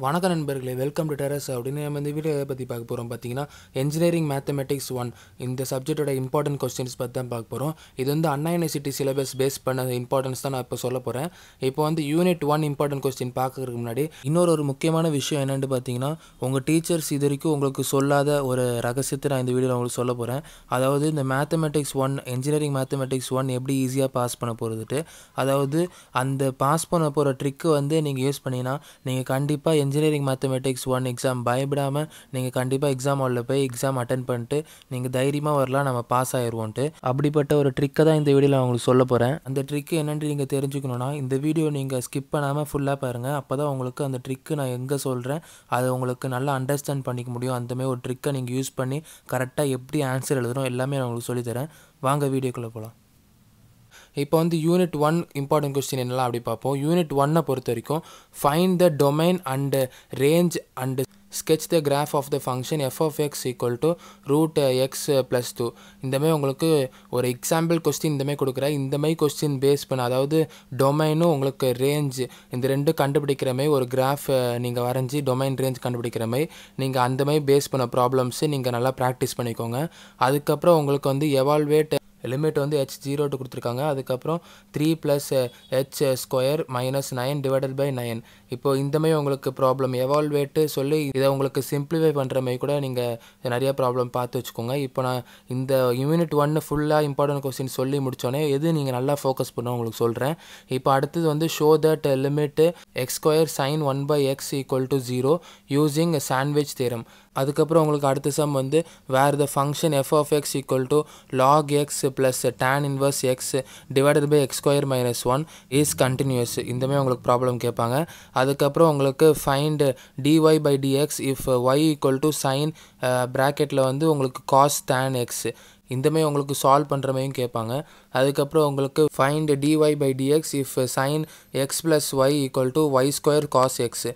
வணக்க நண்பர்களே welcome to terrace அப்படின்னு நம்ம இந்த வீடியோ எதை பற்றி பார்க்க போகிறோம் பார்த்தீங்கன்னா என்ஜினியரிங் மேத்தமெட்டிக்ஸ் ஒன் இந்த சப்ஜெக்டோட இம்பார்ட்டன்ட் கொஸ்டின்ஸ் பற்றி தான் பார்க்க போகிறோம் இது வந்து அண்ணா யூனிவர்சிட்டி சிலபஸ் பேஸ் பண்ண இம்பார்ட்டன்ஸ் தான் நான் இப்போ சொல்ல போகிறேன் இப்போ வந்து யூனிட் ஒன் இம்பார்ட்டன்ட் கொஸ்டின் பார்க்கறதுக்கு முன்னாடி இன்னொரு ஒரு முக்கியமான விஷயம் என்னென்னு பார்த்தீங்கன்னா உங்கள் டீச்சர்ஸ் இது வரைக்கும் உங்களுக்கு சொல்லாத ஒரு ரகசியத்தை நான் இந்த வீடியோவில் உங்களுக்கு சொல்ல போகிறேன் அதாவது இந்த mathematics one engineering mathematics one எப்படி ஈஸியாக பாஸ் பண்ண போகிறதுட்டு அதாவது அந்த பாஸ் பண்ண போகிற ட்ரிக்கு வந்து நீங்கள் யூஸ் பண்ணிங்கன்னா நீங்கள் கண்டிப்பாக இன்ஜினியரிங் மேத்தமெட்டிக்ஸ் ஒன் எக்ஸாம் பயப்படாமல் நீங்கள் கண்டிப்பாக எக்ஸாம் ஹாலில் போய் எக்ஸாம் அட்டன் பண்ணிட்டு நீங்கள் தைரியமாக வரலாம் நம்ம பாஸ் ஆயிடுவோன்ட்டு அப்படிப்பட்ட ஒரு ட்ரிக்கை தான் இந்த வீடியோவில் நான் உங்களுக்கு சொல்ல போகிறேன் அந்த ட்ரிக்கு என்னென்று நீங்கள் தெரிஞ்சுக்கணுன்னா இந்த வீடியோ நீங்கள் ஸ்கிப் பண்ணாமல் ஃபுல்லாக பாருங்கள் அப்போ தான் உங்களுக்கு அந்த ட்ரிக்கு நான் எங்கே சொல்கிறேன் அதை உங்களுக்கு நல்லா அண்டர்ஸ்டாண்ட் பண்ணிக்க முடியும். அந்தமாதிரி ஒரு ட்ரிக்கை நீங்கள் யூஸ் பண்ணி கரெக்டாக எப்படி ஆன்சர் எழுதணும் எல்லாமே நான் உங்களுக்கு சொல்லித்தரேன். வாங்க வீடியோக்குள்ளே போகலாம் இப்போ வந்து யூனிட் ஒன் இம்பார்ட்டன்ட் கொஸ்டின் என்னலாம் அப்படி பார்ப்போம். யூனிட் ஒன்னை பொறுத்த வரைக்கும் find the domain and range and sketch the graph of the function f of x equal to root x plus 2 இந்தமாதிரி உங்களுக்கு ஒரு எக்ஸாம்பிள் கொஸ்டின் இந்தமாதிரி கொடுக்குறேன். இந்தமாதிரி கொஸ்டின் பேஸ் பண்ண அதாவது டொமைனும் உங்களுக்கு ரேஞ்ச் இந்த ரெண்டும் கண்டுபிடிக்கிற மாதிரி ஒரு கிராஃப் நீங்கள் வரைஞ்சி டொமைன் ரேஞ்ச் கண்டுபிடிக்கிற மாதிரி நீங்கள் அந்த மாதிரி பேஸ் பண்ண ப்ராப்ளம்ஸு நீங்கள் நல்லா ப்ராக்டிஸ் பண்ணிக்கோங்க. அதுக்கப்புறம் உங்களுக்கு வந்து எவால்வேட் லிமிட் வந்து ஹெச் ஜீரோட்டு கொடுத்துருக்காங்க. அதுக்கப்புறம் three plus h square minus nine divided by nine இப்போ இந்தமாதிரி உங்களுக்கு ப்ராப்ளம் எவால்வேட்டு சொல்லி இதை உங்களுக்கு சிம்பிளிஃபை பண்ணுற மாதிரி கூட நீங்கள் நிறைய ப்ராப்ளம் பார்த்து வச்சுக்கோங்க. இப்போ நான் இந்த யூனிட் ஒன்று ஃபுல்லாக இம்பார்ட்டன்ட் கொஸ்டின் சொல்லி முடித்தோடனே எது நீங்கள் நல்லா ஃபோக்கஸ் பண்ண உங்களுக்கு சொல்கிறேன் இப்போ அடுத்தது வந்து show that limit x square sine one by x equal to zero using sandwich theorem அதுக்கப்புறம் உங்களுக்கு அடுத்த சம் வந்து where the function f of x equal to log x plus tan inverse x divided by x square minus one is continuous இந்தமாதிரி உங்களுக்கு problem கேட்பாங்க. அதுக்கப்புறம் உங்களுக்கு find dy by dx if y equal to sine ப்ராக்கெட்டில் வந்து உங்களுக்கு cos tan X இந்தமாதிரி உங்களுக்கு சால்வ் பண்ணுற மாதிரியும் கேட்பாங்க. அதுக்கப்புறம் உங்களுக்கு find dy by dx if sine x plus y equal to y square cos x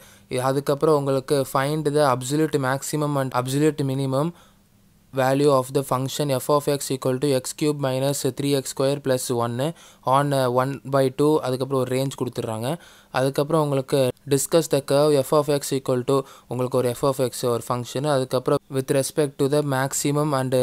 அதுக்கப்புறம் உங்களுக்கு find the absolute maximum and absolute minimum value of the function f of x equal to x cube minus three x square plus ஒன்று on one by two அதுக்கப்புறம் ஒரு range கொடுத்துட்றாங்க. அதுக்கப்புறம் உங்களுக்கு discuss the curve f of x equal to உங்களுக்கு ஒரு f of x ஒரு function அதுக்கப்புறம் with respect to the maximum and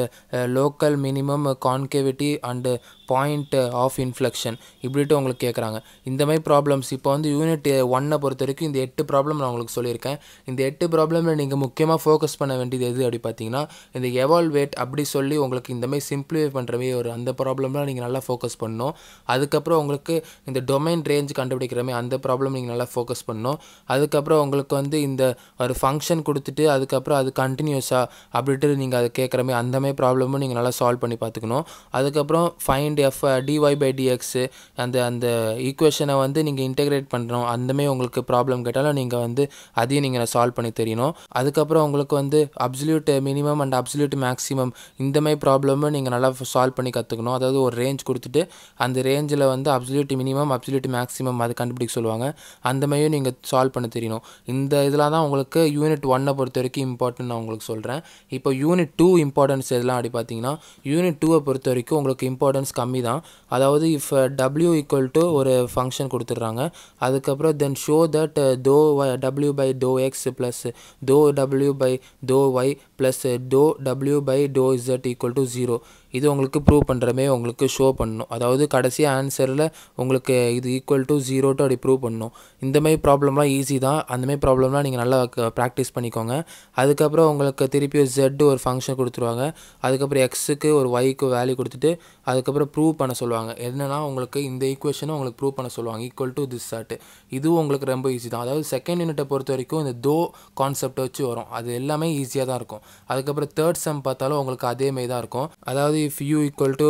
local minimum concavity and point of inflection இப்படிட்டு உங்களுக்கு கேட்குறாங்க இந்த மாதிரி ப்ராப்ளம்ஸ் இப்போ வந்து யூனிட் ஒன்னை பொறுத்த வரைக்கும் இந்த எட்டு ப்ராப்ளம் நான் உங்களுக்கு சொல்லியிருக்கேன். இந்த எட்டு ப்ராப்ளமில் நீங்கள் முக்கியமாக ஃபோக்கஸ் பண்ண வேண்டியது எது அப்படி பார்த்தீங்கன்னா இந்த எவால்வேட் அப்படி சொல்லி உங்களுக்கு இந்த மாதிரி சிம்பிளிஃபை பண்ணுற மாதிரி ஒரு அந்த ப்ராப்ளம்லாம் நீங்கள் நல்லா ஃபோக்கஸ் பண்ணணும். அதுக்கப்புறம் உங்களுக்கு இந்த டொமைன் ரேஞ்ச் கண்டுபிடிக்கிற மாதிரி அந்த ப்ராப்ளம் நீங்கள் நல்லா ஃபோக்கஸ் பண்ணணும். அதுக்கப்புறம் உங்களுக்கு வந்து இந்த ஒரு ஃபங்க்ஷன் கொடுத்துட்டு அதுக்கப்புறம் அது கண்டினியூஸாக அப்படின்ட்டு நீங்கள் அதை கேட்குற மாதிரி அந்தமாதிரி ப்ராப்ளமும் நீங்கள் நல்லா சால்வ் பண்ணி பார்த்துக்கணும். அதுக்கப்புறம் find f dy by dx அந்த அந்த ஈக்குவேஷனை வந்து நீங்கள் இன்டெகிரேட் பண்ணுறோம் அந்தமாரி உங்களுக்கு ப்ராப்ளம் கேட்டாலும் நீங்கள் வந்து அதையும் நீங்கள் சால்வ் பண்ணி தெரியணும். அதுக்கப்புறம் உங்களுக்கு வந்து absolute minimum and absolute maximum இந்தமாதிரி ப்ராப்ளமும் நீங்கள் நல்லா சால்வ் பண்ணி கற்றுக்கணும் அதாவது ஒரு ரேஞ்ச் கொடுத்துட்டு அந்த ரேஞ்சில் வந்து அப்சல்யூட் மினிமம் அப்சல்யூட் மேக்ஸிமம் அது கண்டுபிடிக்க சொல்லுவாங்க. அந்த மாதிரியும் நீங்கள் சால்வ் பண்ண தெரியணும். இந்த இதில் தான் உங்களுக்கு யூனிட் ஒன்னை பொறுத்த வரைக்கும் இம்பார்ட்டன்ட் நான் உங்களுக்கு சொல்கிறேன் இப்போ யூனிட் டூ இம்பார்ட்டன்ஸ் எதெல்லாம் அப்படி பார்த்தீங்கன்னா யூனிட் டூவை பொறுத்த வரைக்கும் உங்களுக்கு இம்பார்ட்டன்ஸ் கம்மி தான். அதாவது இஃப் டபிள்யூ ஈக்குவல் டு ஒரு ஃபங்க்ஷன் கொடுத்துட்றாங்க. அதுக்கப்புறம் then show that do W by do X plus do W by do Y plus do W by do Z equal to zero இது உங்களுக்கு ப்ரூவ் பண்ணுறமே உங்களுக்கு ஷோ பண்ணணும் அதாவது கடைசி ஆன்சரில் உங்களுக்கு இது ஈக்குவல் டு ஜீரோ டு அப்படி ப்ரூவ் பண்ணணும் இந்தமாரி ப்ராப்ளம்லாம் ஈஸி தான். அந்தமாதிரி ப்ராப்ளம்லாம் நீங்கள் நல்லா ப்ராக்டிஸ் பண்ணிக்கோங்க. அதுக்கப்புறம் உங்களுக்கு திருப்பி ஜெட்டு ஒரு ஃபங்க்ஷன் கொடுத்துருவாங்க. அதுக்கப்புறம் எக்ஸுக்கு ஒரு ஒய்க்கு வேல்யூ கொடுத்துட்டு அதுக்கப்புறம் ப்ரூவ் பண்ண சொல்லுவாங்க. என்னென்னா உங்களுக்கு இந்த ஈக்குவேஷனும் உங்களுக்கு ப்ரூவ் பண்ண சொல்லுவாங்க. ஈக்குவல் டு திஸ் சார்ட் இதுவும் உங்களுக்கு ரொம்ப ஈஸி தான். அதாவது செகண்ட் யூனிட்டை பொறுத்த வரைக்கும் இந்த தோ கான்செப்ட் வச்சு வரும். அது எல்லாமே ஈஸியாக தான் இருக்கும். அதுக்கப்புறம் தேர்ட் செம் பார்த்தாலும் உங்களுக்கு அதேமாரி தான் இருக்கும். அதாவது if u equal to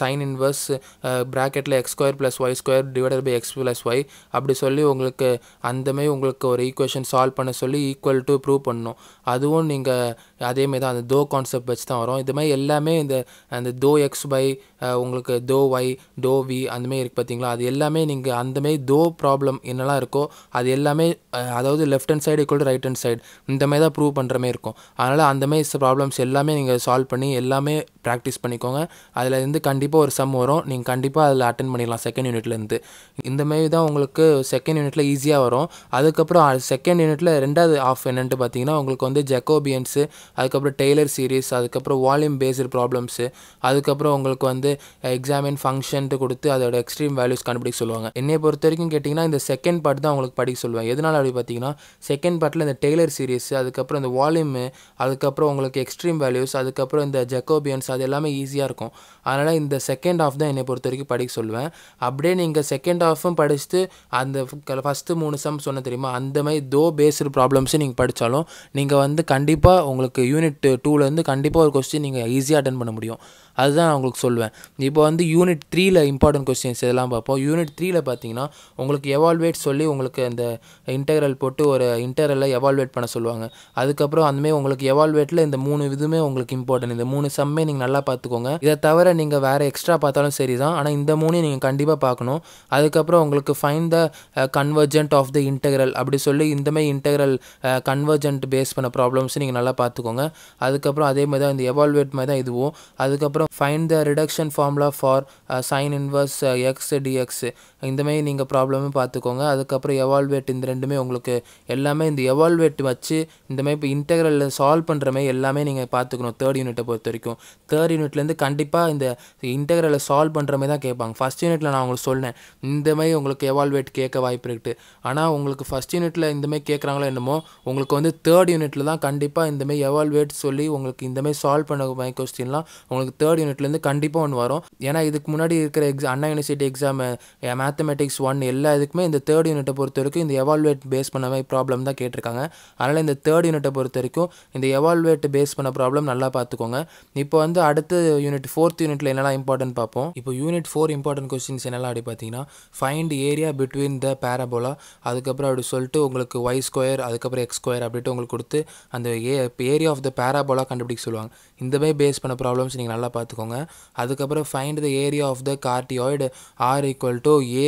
sine inverse ப்ராக்கெட்டில் x square plus y square divided by x plus y அப்படி சொல்லி உங்களுக்கு அந்தமாரி உங்களுக்கு ஒரு ஈக்குவேஷன் சால்வ் பண்ண சொல்லி ஈக்குவல் டு ப்ரூவ் பண்ணணும். அதுவும் நீங்கள் அதேமாரி தான். அந்த தோ கான்செப்ட் வச்சு தான் வரும். இது மாதிரி எல்லாமே இந்த அந்த தோ எக்ஸ் பை உங்களுக்கு தோ ஒய் தோ வி அந்தமாரி இருக்குது பார்த்தீங்களா அது எல்லாமே நீங்கள் அந்தமாரி தோ ப்ராப்ளம் என்னெல்லாம் இருக்கோ அது எல்லாமே அதாவது left hand side equal to right hand side இந்தமாரி தான் ப்ரூவ் பண்ணுற மாதிரி இருக்கும். அதனால் அந்தமாரி ப்ராப்ளம்ஸ் எல்லாமே நீங்கள் சால்வ் பண்ணி எல்லாமே ப்ராக்டிஸ் பண்ணிக்கோங்க. அதில் இருந்து கண்டிப்பாக ஒரு சம் வரும். நீங்கள் கண்டிப்பாக அதில் அட்டன் பண்ணிடலாம் செகண்ட் யூனிட்லேருந்து இந்தமாரி தான் உங்களுக்கு செகண்ட் யூனிட்டில் ஈஸியாக வரும். அதுக்கப்புறம் செகண்ட் யூனிட்டில் ரெண்டாவது ஆஃப் என்னென்ட்டு பார்த்தீங்கன்னா உங்களுக்கு வந்து ஜெக்கோபியன்ஸு அதுக்கப்புறம் டெய்லர் சீரிஸ் அதுக்கப்புறம் வால்யூம் பேஸ்டு ப்ராப்ளம்ஸு அதுக்கப்புறம் உங்களுக்கு வந்து எக்ஸாமின் ஃபங்க்ஷன்ட்டு கொடுத்து அதோட எக்ஸ்ட்ரீம் வேல்யூஸ் கண்டுபிடிக்க சொல்லுவாங்க. என்னை பொறுத்த வரைக்கும் கேட்டிங்கன்னா இந்த செகண்ட் பார்ட் தான் உங்களுக்கு படிக்க சொல்லுவேன் எதனால் அப்படி பார்த்தீங்கன்னா செகண்ட் பார்ட்டில் இந்த டெய்லர் சீரிஸ் அதுக்கப்புறம் இந்த வால்யூமு அதுக்கப்புறம் உங்களுக்கு எக்ஸ்ட்ரீம் வேல்யூஸ் அதுக்கப்புறம் இந்த ஜெக்கோபியன்ஸ் அது எல்லாமே ஈஸியாக இருக்கும். அதனால் இந்த செகண்ட் ஆஃப் தான் என்னை பொறுத்த வரைக்கும் படிக்க சொல்லுவேன். அப்படியே நீங்கள் செகண்ட் ஆஃபும் படிச்சுட்டு அந்த ஃபஸ்ட்டு மூணு சம் சொன்ன தெரியுமா? அந்த மாதிரி தோ பேஸ்டு ப்ராப்ளம்ஸும் நீங்கள் படித்தாலும் நீங்கள் வந்து கண்டிப்பாக உங்களுக்கு யூனிட் டூலேருந்து கண்டிப்பாக ஒரு கொஸ்டின் நீங்கள் ஈஸியாக அட்டன் பண்ண முடியும். அதுதான் நான் உங்களுக்கு சொல்லுவேன். இப்போ வந்து யூனிட் த்ரீல இம்பார்ட்டன்ட் கொஸ்டின்ஸ் இதெல்லாம் பார்ப்போம். யூனிட் த்ரீல பார்த்தீங்கன்னா உங்களுக்கு எவால்வேட் சொல்லி உங்களுக்கு அந்த இன்டெக்ரல் போட்டு ஒரு இன்டெக்ரலை எவால்வேட் பண்ண சொல்லுவாங்க. அதுக்கப்புறம் அந்தமாரி உங்களுக்கு எவால்வேட்டில் இந்த மூணு இதுவுமே உங்களுக்கு இம்பார்ட்டன்ட் இந்த மூணு சம்மே நீங்கள் நல்லா பார்த்துக்கோங்க. இதை தவிர நீங்கள் வேறு எக்ஸ்ட்ரா பார்த்தாலும் சரி தான் ஆனால் இந்த மூணையும் நீங்கள் கண்டிப்பாக பார்க்கணும். அதுக்கப்புறம் உங்களுக்கு find the convergent of the integral அப்படி சொல்லி இந்தமாரி இன்டெக்ரல் கன்வர்ஜென்ட் பேஸ் பண்ண ப்ராப்ளம்ஸ் நீங்கள் நல்லா பார்த்துக்கோங்க. அதுக்கப்புறம் அதே மாதிரி தான் இந்த எவால்வேட் மாதிரி தான் இதுவும். அதுக்கப்புறம் find the reduction formula for sine inverse x dx இந்தமாரி நீங்கள் ப்ராப்ளமும் பார்த்துக்கோங்க. அதுக்கப்புறம் எவால்வேட் இந்த ரெண்டுமே உங்களுக்கு எல்லாமே இந்த எவால்வேட் வச்சு இந்தமாதிரி இப்போ இன்டெகிரலில் சால்வ் பண்ணுற மாதிரி எல்லாமே நீங்கள் பார்த்துக்கணும் தேர்ட் யூனிட்டை பொறுத்த வரைக்கும். தேர்ட் யூனிட்லேருந்து கண்டிப்பாக இந்த இன்டெக்ரலை சால்வ் பண்ணுற மாதிரி தான் கேட்பாங்க. ஃபஸ்ட் யூனிட்டில் நான் உங்களுக்கு சொன்னேன் இந்தமாதிரி உங்களுக்கு எவால்வேட் கேட்க வாய்ப்பு இருக்குது. ஆனால் உங்களுக்கு ஃபஸ்ட் யூனிட்டில் இந்தமாதிரி கேட்குறாங்களோ என்னமோ உங்களுக்கு வந்து தேர்ட் யூனிட்டில் தான் கண்டிப்பாக இந்தமாரி எவால்வேட் சொல்லி உங்களுக்கு இந்தமாரி சால்வ் பண்ண கொஸ்டின்லாம் உங்களுக்கு தேர்ட் யூனிட்லேருந்து கண்டிப்பாக ஒன்று வரும். ஏன்னா இதுக்கு முன்னாடி இருக்கிற exam Anna university exam mathematics one எல்லா இதுக்குமே இந்த தேர்ட் யூனிட்டை பொறுத்த வரைக்கும் இந்த எவால்வேட் பேஸ் பண்ண மாதிரி ப்ராப்ளம் தான் கேட்டிருக்காங்க. அதனால் இந்த தேர்ட் யூனிட்டை பொறுத்த வரைக்கும் இந்த எவால்வேட் பேஸ் பண்ண ப்ராப்ளம் நல்லா பார்த்துக்கோங்க. இப்போ வந்து அடுத்த யூனிட் ஃபோர்த் யூனிட்டில் என்னெல்லாம் இம்பார்ட்டன்ட் பார்ப்போம்? இப்போ யூனிட் ஃபோர் இம்பார்ட்டன்ட் கொஸ்டின்ஸ் என்னெல்லாம் அப்படி பார்த்தீங்கன்னா find area between the parabola அதுக்கப்புறம் அப்படி சொல்லிட்டு உங்களுக்கு ஒய் ஸ்கொயர் அதுக்கப்புறம் எக்ஸ் ஸ்கொயர் அப்படின்ட்டு உங்களுக்கு கொடுத்து அந்த ஏ ஏரியா ஆஃப் த பேராபோலா கண்டுபிடிக்க சொல்லுவாங்க. இந்த மாதிரி பேஸ் பண்ண ப்ராப்ளம்ஸ் நீங்கள் நல்லா பார்த்துக்கோங்க. அதுக்கப்புறம் find the area of the cardioid r equal to a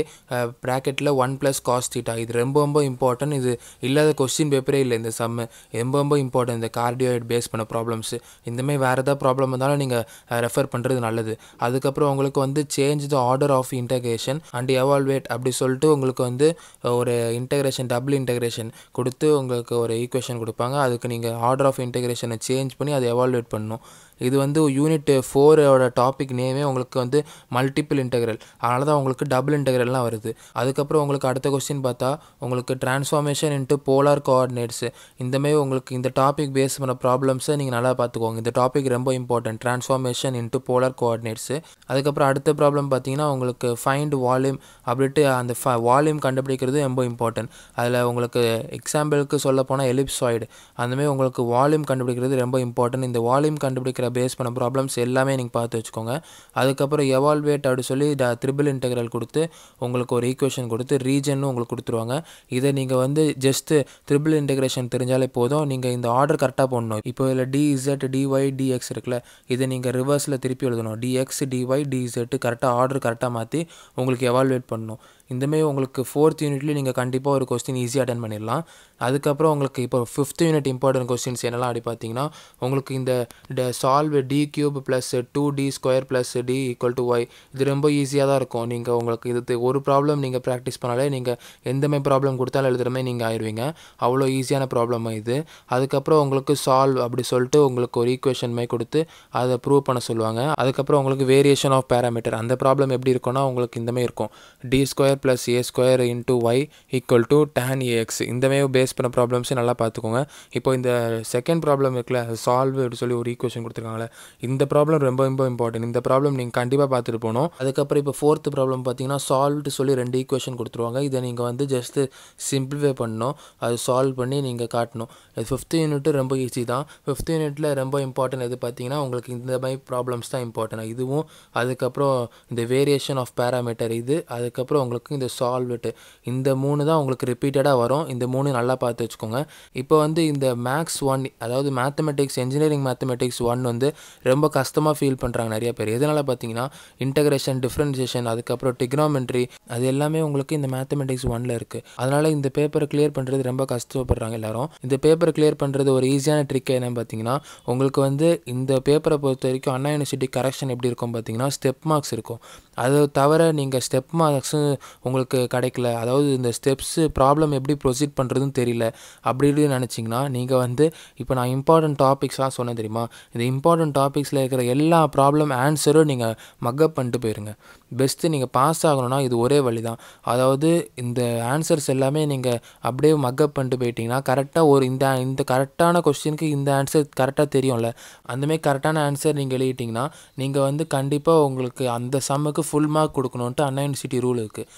ப்ராக்கெட்டில் ஒன் ப்ளஸ் காஸ் தீட்டா இது ரொம்ப ரொம்ப இம்பார்ட்டன்ட் இது இல்லாத கொஸ்டின் பேப்பரே இல்லை இந்த சம்மு ரொம்ப ரொம்ப இம்பார்ட்டன்ட் இந்த கார்டியாய்டு பேஸ் பண்ண ப்ராப்ளம்ஸ் இந்தமாதிரி வேறு ஏதாவது ப்ராப்ளம் இருந்தாலும் நீங்கள் ரெஃபர் uh, பண்ணுறது நல்லது. அதுக்கப்புறம் உங்களுக்கு வந்து change the order of integration and evaluate அப்படி சொல்லிட்டு உங்களுக்கு வந்து uh, ஒரு இன்டகிரேஷன் டபுள் இன்டகிரேஷன் கொடுத்து உங்களுக்கு ஒரு ஈக்குவேஷன் கொடுப்பாங்க. அதுக்கு நீங்கள் ஆர்டர் ஆஃப் இன்டகிரேஷனை சேஞ்ச் பண்ணி அதை எவால்வேட் பண்ணணும். இது வந்து யூனிட் ஃபோரோட டாபிக் நேமே உங்களுக்கு வந்து மல்டிபிள் இன்டெக்ரல் அதனால தான் உங்களுக்கு டபுள் இன்டெக்ரல்லாம் வருது. அதுக்கப்புறம் உங்களுக்கு அடுத்த கொஸ்டின் பார்த்தா உங்களுக்கு டிரான்ஸ்ஃபார்மேஷன் இன்ட்டு போலார் கோஆர்டினேட்ஸு இந்தமாரி உங்களுக்கு இந்த டாபிக் பேஸ் பண்ண ப்ராப்ளம்ஸை நீங்கள் நல்லா பார்த்துக்கோங்க. இந்த டாபிக் ரொம்ப important transformation into polar coordinates அதுக்கப்புறம் அடுத்த ப்ராப்ளம் பார்த்தீங்கன்னா உங்களுக்கு ஃபைண்ட் வால்யூம் அப்படின்ட்டு அந்த ஃப வால்யூம் கண்டுபிடிக்கிறது ரொம்ப இம்பார்ட்டன்ட் அதில் உங்களுக்கு எக்ஸாம்பிளுக்கு சொல்ல போனால் எலிப்ஸாய்டு அந்தமாரி உங்களுக்கு வால்யூம் கண்டுபிடிக்கிறது ரொம்ப இம்பார்ட்டன்ட் இந்த வால்யூம் கண்டுபிடிக்கிற பேஸ் பண்ண ப்ராப்ளம்ஸ் எல்லாமே நீங்கள் பார்த்து வச்சுக்கோங்க. அதுக்கப்புறம் எவால்வேட் அப்படி சொல்லி ட ட்ரிபிள் இன்டெக்ரல் கொடுத்து உங்களுக்கு ஒரு ஈக்குவேஷன் கொடுத்து ரீஜன்னு உங்களுக்கு கொடுத்துருவாங்க. இதை நீங்கள் வந்து ஜஸ்ட்டு ட்ரிபிள் இன்டெகிரேஷன் தெரிஞ்சாலே போதும். நீங்கள் இந்த ஆர்டர் கரெக்டாக போடணும். இப்போ இதில் டிஇசட் டிஒய் டிஎக்ஸ் இருக்குல்ல இதை நீங்கள் ரிவர்ஸில் திருப்பி எழுதணும். டிஎக்ஸ் டிஒய் டிஇசட் கரெக்டாக ஆர்டர் கரெக்டாக மாற்றி உங்களுக்கு எவால்வேட் பண்ணணும். இந்தமாரி உங்களுக்கு ஃபோர்த் யூனிட்லேயும் நீங்கள் கண்டிப்பாக ஒரு கொஸ்டின் ஈஸியாக அட்டன் பண்ணிடலாம். அதுக்கப்புறம் உங்களுக்கு இப்போ ஃபிஃப்த் யூனிட் இம்பார்ட்டன்ட் கொஸ்டின்ஸ் என்னெல்லாம் அப்படி பார்த்தீங்கன்னா உங்களுக்கு இந்த solve D cube plus two D square plus D equal to y இது ரொம்ப ஈஸியாக தான் இருக்கும். நீங்கள் உங்களுக்கு இது ஒரு ப்ராப்ளம் நீங்கள் ப்ராக்டிஸ் பண்ணாலே நீங்கள் எந்தமாதிரி ப்ராப்ளம் கொடுத்தாலும் எழுதுறமே நீங்கள் ஆயிடுவீங்க அவ்வளோ ஈஸியான ப்ராப்ளம் இது. அதுக்கப்புறம் உங்களுக்கு சால்வ் அப்படி சொல்லிட்டு உங்களுக்கு ஒரு ஈக்குவேஷன் மாதிரி கொடுத்து அதை ப்ரூவ் பண்ண சொல்லுவாங்க. அதுக்கப்புறம் உங்களுக்கு வேரியேஷன் ஆஃப் பேராமீட்டர் அந்த ப்ராப்ளம் எப்படி இருக்கும்னா உங்களுக்கு இந்தமாதிரி இருக்கும். D square plus a square into y equal to tan ax இந்த பேஸ் பண்ண ப்ராப்ளம்ஸும் நல்லா பார்த்துக்கோங்க. இப்போ இந்த செகண்ட் ப்ராப்ளம் இருக்குல்ல சால்வ் அப்படின்னு சொல்லி ஒரு ஈக்குவேஷன் கொடுத்துருக்காங்களே இந்த ப்ராப்ளம் ரொம்ப ரொம்ப இம்பார்ட்டன்ட் இந்த ப்ராப்ளம் நீங்கள் கண்டிப்பாக பார்த்துட்டு போகணும். அதுக்கப்புறம் இப்போ ஃபோர்த் ப்ராப்ளம் பார்த்தீங்கன்னா சால்வ்டு சொல்லி ரெண்டு ஈக்குவேஷன் கொடுத்துருவாங்க. இதை நீங்கள் வந்து ஜஸ்ட்டு சிம்பிளிஃபை பண்ணணும். அது சால்வ் பண்ணி நீங்கள் காட்டணும். இது ஃபிஃப்த் யூனிட்டு ரொம்ப ஈஸி தான். ஃபிஃப்த் யூனிட்டில் ரொம்ப இம்பார்ட்டன்ட் எது பார்த்தீங்கன்னா உங்களுக்கு இந்த மாதிரி ப்ராப்ளம்ஸ் தான் இம்பார்ட்டன்ட் இதுவும் அதுக்கப்புறம் இந்த வேரியேஷன் ஆஃப் பேராமீட்டர் இது. அதுக்கப்புறம் உங்களுக்கு இருக்கும் இந்த சால்வெட்டு இந்த மூணு தான் உங்களுக்கு ரிப்பீட்டடாக வரும். இந்த மூணு நல்லா பார்த்து வச்சுக்கோங்க. இப்போ வந்து இந்த மேக்ஸ் ஒன் அதாவது மேத்தமெட்டிக்ஸ் இன்ஜினியரிங் மேத்தமெட்டிக்ஸ் ஒன் வந்து ரொம்ப கஷ்டமாக ஃபீல் பண்ணுறாங்க நிறைய பேர். எதனால் பார்த்தீங்கன்னா இன்டகிரேஷன் டிஃப்ரென்சியேஷன் அதுக்கப்புறம் டிக்னாமெண்ட்ரி அது எல்லாமே உங்களுக்கு இந்த மேத்தமெட்டிக்ஸ் ஒன்ல இருக்குது அதனால் இந்த பேப்பரை கிளியர் பண்ணுறது ரொம்ப கஷ்டப்படுறாங்க எல்லாரும். இந்த பேப்பரை கிளியர் பண்ணுறது ஒரு ஈஸியான ட்ரிக் என்னன்னு பார்த்தீங்கன்னா உங்களுக்கு வந்து இந்த பேப்பரை பொறுத்த வரைக்கும் அண்ணா யூனிவர்சிட்டி கரெக்ஷன் எப்படி இருக்கும் பார்த்தீங்கன்னா ஸ்டெப் மார்க்ஸ் இருக்கும். அதை தவிர நீங்கள் ஸ்டெப் மார்க்ஸும் உங்களுக்கு கிடைக்கல. அதாவது இந்த ஸ்டெப்ஸு ப்ராப்ளம் எப்படி ப்ரொசீட் பண்ணுறதுன்னு தெரியல. அப்படி இப்படின்னு நினச்சிங்கன்னா நீங்கள் வந்து இப்போ நான் இம்பார்ட்டன்ட் டாபிக்ஸ்லாம் சொன்னேன் தெரியுமா? இந்த இம்பார்ட்டன்ட் டாபிக்ஸில் இருக்கிற எல்லா ப்ராப்ளம் ஆன்சரும் நீங்கள் மக்கப் பண்ணிட்டு போயிருங்க. பெஸ்ட்டு நீங்கள் பாஸ் ஆகணும்னா இது ஒரே வழி தான் அதாவது இந்த ஆன்சர்ஸ் எல்லாமே நீங்கள் அப்படியே மக்கப் பண்ணிட்டு போயிட்டீங்கன்னா கரெக்டாக ஒரு இந்த இந்த கரெக்டான கொஸ்டினுக்கு இந்த ஆன்சர் கரெக்டாக தெரியும்ல. அந்தமாரி கரெக்டான ஆன்சர் நீங்கள் எழுதிட்டிங்கன்னா நீங்கள் வந்து கண்டிப்பாக உங்களுக்கு அந்த சம்முக்கு ஃபுல் மார்க் கொடுக்கணுன்ட்டு அண்ணா யூனிவர்சிட்டி ரூல் இருக்குது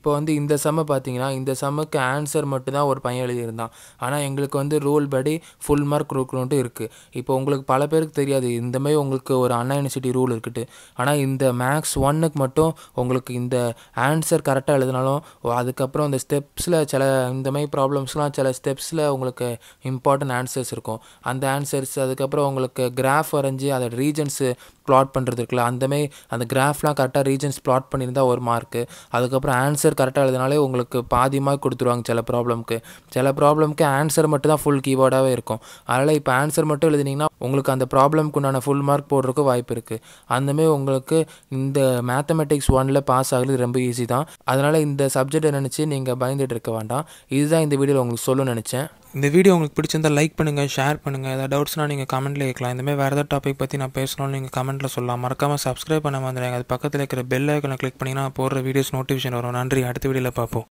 இப்போ வந்து இந்த சம்மை பார்த்தீங்கன்னா இந்த சம்முக்கு ஆன்சர் மட்டும்தான் ஒரு பையன் எழுதியிருந்தான். ஆனால் எங்களுக்கு வந்து ரூல் படி ஃபுல் மார்க் கொடுக்கணுன்ட்டு இருக்குது இப்போ உங்களுக்கு பல பேருக்கு தெரியாது. இந்தமாரி உங்களுக்கு ஒரு அண்ணா யூனிவர்சிட்டி ரூல் இருக்குது ஆனால் இந்த மேக்ஸ் ஒன்னுக்கு மட்டும் உங்களுக்கு இந்த ஆன்சர் கரெக்டாக எழுதினாலும் அதுக்கப்புறம் இந்த ஸ்டெப்ஸில் சில இந்தமாதிரி ப்ராப்ளம்ஸ்லாம் சில ஸ்டெப்ஸில் உங்களுக்கு இம்பார்ட்டன்ட் ஆன்சர்ஸ் இருக்கும். அந்த ஆன்சர்ஸ் அதுக்கப்புறம் உங்களுக்கு கிராஃப் வரைஞ்சி அதை ரீஜன்ஸு ப்ளாட் பண்ணுறது இருக்குல்ல அந்தமாரி அந்த கிராஃப்லாம் கரெக்டாக ரீஜன்ஸ் ப்ளாட் பண்ணியிருந்தால் ஒரு மார்க்கு அதுக்கப்புறம் ஆன்சர் கரெக்டாக எழுதினாலே உங்களுக்கு பாதி மார்க் கொடுத்துருவாங்க சில ப்ராப்ளம்க்கு சில ப்ராப்ளம்க்கு ஆன்சர் மட்டும் தான் ஃபுல் கீவேர்டாகவே இருக்கும். அதனால் இப்போ ஆன்சர் மட்டும் எழுதினீங்கன்னா உங்களுக்கு அந்த ப்ராப்ளம்க்கு உண்டான ஃபுல் மார்க் போடுறதுக்கு வாய்ப்பு இருக்குது அந்தமாரி உங்களுக்கு இந்த மேத்தமெட்டிக்ஸ் ஒனில் பாஸ் ஆகுறது ரொம்ப ஈஸி தான். அதனால் இந்த சப்ஜெக்டை நினச்சி நீங்கள் பயந்துட்டு இருக்க வேண்டாம். இதுதான் இந்த வீடியோவில் உங்களுக்கு சொல்லணும்னு நினச்சேன். இந்த வீடியோ உங்களுக்கு பிடிச்சிருந்தா லைக் பண்ணுங்கள் ஷேர் பண்ணுங்கள் ஏதாவது டவுட்ஸ்னால் நீங்கள் கமெண்ட்டில் கேட்கலாம். இந்தமாதிரி வேறு ஏதாவது டாபிக் பற்றி நான் பேசணும்னு நீங்கள் கமெண்ட்டில் சொல்லலாம். மறக்காமல் சப்ஸ்கிரைப் பண்ண வந்துடுங்க. அது பக்கத்தில் இருக்கிற பெல் ஐக்கனை கிளிக் பண்ணிங்கன்னா போடுற வீடியோஸ் நோட்டிஃபிகேஷன் வரும். நன்றி. அடுத்த வீடியோவில் பார்ப்போம்.